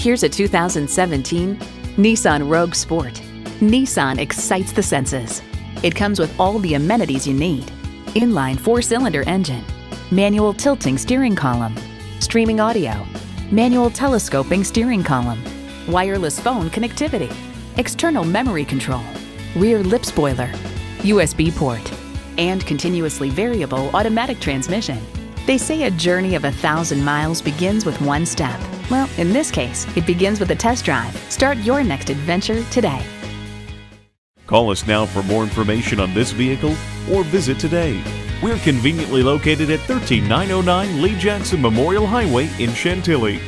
Here's a 2017 Nissan Rogue Sport. Nissan excites the senses. It comes with all the amenities you need. Inline four-cylinder engine, manual tilting steering column, streaming audio, manual telescoping steering column, wireless phone connectivity, external memory control, rear lip spoiler, USB port, and continuously variable automatic transmission. They say a journey of a thousand miles begins with one step. Well, in this case, it begins with a test drive. Start your next adventure today. Call us now for more information on this vehicle or visit today. We're conveniently located at 13909 Lee Jackson Memorial Highway in Chantilly.